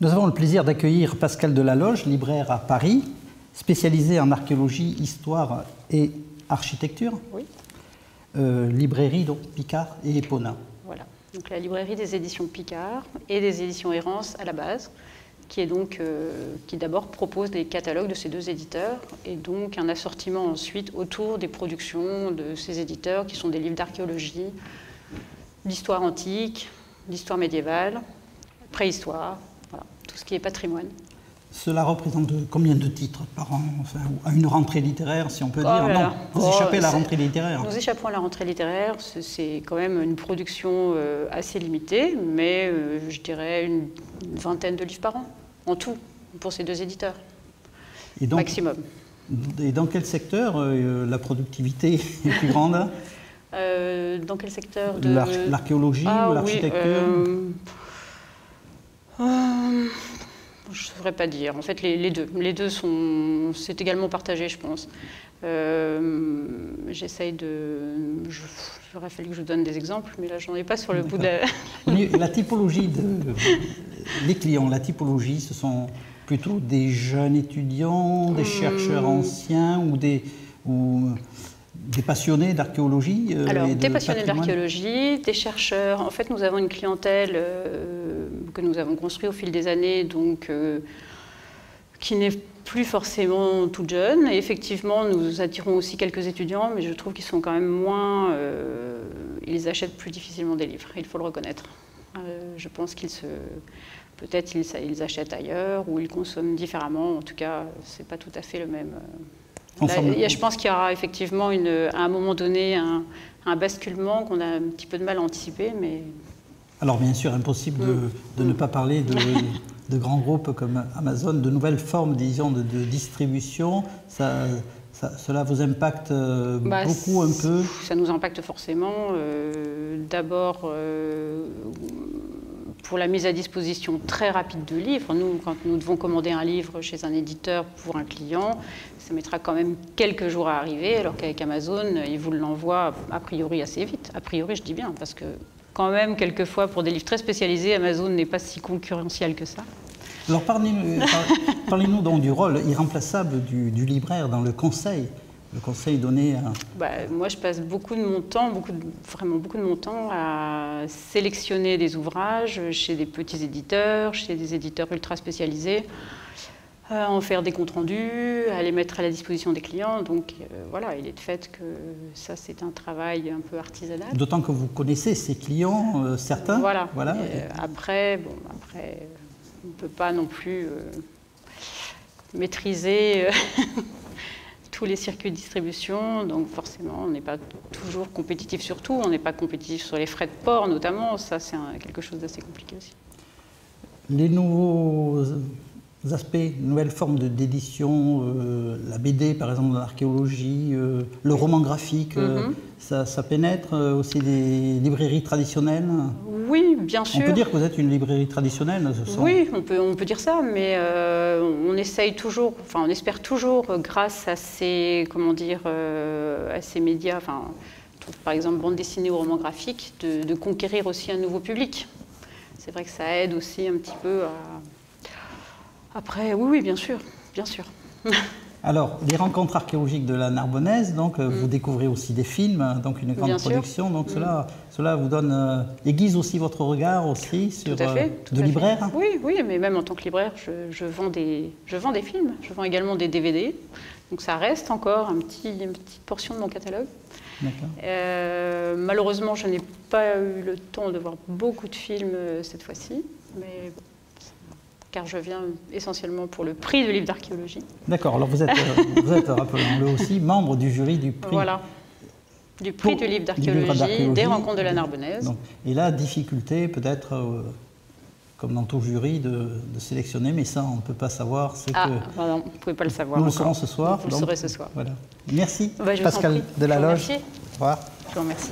Nous avons le plaisir d'accueillir Pascal Delaloge, libraire à Paris, spécialisé en archéologie, histoire et architecture. Oui. Euh, librairie donc Picard et Epona. Voilà. Donc la librairie des éditions Picard et des éditions Errance à la base, qui est donc euh, qui d'abord propose des catalogues de ces deux éditeurs et donc un assortiment ensuite autour des productions de ces éditeurs qui sont des livres d'archéologie, d'histoire antique, d'histoire médiévale, préhistoire, tout ce qui est patrimoine. Cela représente combien de titres par an, enfin, à une rentrée littéraire, si on peut Oh dire? là là. Non, vous Oh, échappez à la rentrée littéraire. Nous échappons à la rentrée littéraire, c'est- quand même une production euh, assez limitée, mais euh, je dirais une, vingtaine de livres par an, en tout, pour ces deux éditeurs, Et donc, maximum. et dans quel secteur euh, la productivité est plus grande? Euh, dans quel secteur de... L'arch- L'archéologie Ah ou oui, l'architecture? euh, Je ne saurais pas dire. En fait, les, les deux. Les deux sont. C'est également partagé, je pense. Euh, J'essaye de. Je, il aurait fallu que je vous donne des exemples, mais là, j'en ai pas sur le bout de la. Typologie de, les clients, la typologie, ce sont plutôt des jeunes étudiants, des chercheurs anciens ou des, ou des passionnés d'archéologie euh, Alors, de des passionnés d'archéologie, des chercheurs. En fait, nous avons une clientèle euh, que nous avons construite au fil des années, donc euh, qui n'est plus forcément toute jeune. Et effectivement, nous attirons aussi quelques étudiants, mais je trouve qu'ils sont quand même moins. euh, ils achètent plus difficilement des livres, il faut le reconnaître. Euh, je pense qu'ils se. Peut-être ils, ils achètent ailleurs ou ils consomment différemment. En tout cas, c'est pas tout à fait le même. Là, je pense qu'il y aura effectivement une, à un moment donné un, un basculement qu'on a un petit peu de mal à anticiper, mais Alors bien sûr, impossible de, de ne pas parler de, de grands groupes comme Amazon, de nouvelles formes, disons, de, de distribution. Ça, ça- cela vous impacte euh, Bah, beaucoup un peu? ça nous impacte forcément. euh, D'abord euh, pour la mise à disposition très rapide de livres. Nous, quand nous devons commander un livre chez un éditeur pour un client, ça mettra quand même quelques jours à arriver, alors qu'avec Amazon, ils vous l'envoient a priori assez vite. A priori, je dis bien, parce que quand même, quelquefois, pour des livres très spécialisés, Amazon n'est pas si concurrentiel que ça. Alors parlez-nous par- parlez-nous donc du rôle irremplaçable du, du libraire dans le conseil. Le conseil donné à... Bah, moi, je passe beaucoup de mon temps, beaucoup de- vraiment beaucoup de mon temps à sélectionner des ouvrages chez des petits éditeurs, chez des éditeurs ultra spécialisés, à en faire des comptes rendus, à les mettre à la disposition des clients. Donc euh, voilà, il est de fait que ça, c'est un travail un peu artisanal. D'autant que vous connaissez ces clients, euh, certains. Voilà. voilà. Euh, après, bon, après, on ne peut pas non plus maîtriser tous les circuits de distribution. Donc forcément, on n'est pas toujours compétitif sur tout. On n'est pas compétitif sur les frais de port, notamment. Ça, c'est quelque chose d'assez compliqué aussi. Les nouveaux aspects, nouvelles formes d'édition, euh, la BD par exemple dans l'archéologie, euh, le roman graphique, euh, Mhm. ça, ça pénètre aussi des librairies traditionnelles Oui, bien On sûr. peut dire que vous êtes une librairie traditionnelle ce sont- Oui, on peut, on peut dire ça, mais on essaye toujours, enfin on espère toujours, grâce à ces, comment dire, à ces médias, enfin, par exemple bande dessinée ou roman graphique, de, de conquérir aussi un nouveau public. C'est vrai que ça aide aussi un petit peu à... Après, oui, oui, bien sûr, bien sûr. Alors, les rencontres archéologiques de la Narbonnaise, donc euh, vous découvrez aussi des films, hein, donc une grande Mm. Sûr. Mm. production, donc cela, cela vous donne, euh, aiguise aussi votre regard aussi sur Tout à euh, fait. tout de à libraire. hein. Oui, oui, mais même en tant que libraire, je, je vends des, je vends des films. Je vends également des DVD. Donc ça reste encore un petit, une petite portion de mon catalogue. Euh, malheureusement, je n'ai pas eu le temps de voir beaucoup de films cette fois-ci, mais car je viens essentiellement pour le prix du livre d'archéologie. D'accord, alors vous êtes, euh, vous êtes rappelons-le aussi, membre du jury du prix. Voilà. Du prix Pour- du livre d'archéologie, des rencontres de la Narbonnaise. Donc, et la difficulté peut-être, euh, comme dans tout jury, de, de sélectionner, mais ça on ne peut pas savoir, Ah, que pardon, vous ne pouvez pas le savoir. nous le saurons ce soir. Vous le donc, saurez ce soir. Voilà. Merci Bah, Pascal de la Loge. Au revoir. Je vous remercie.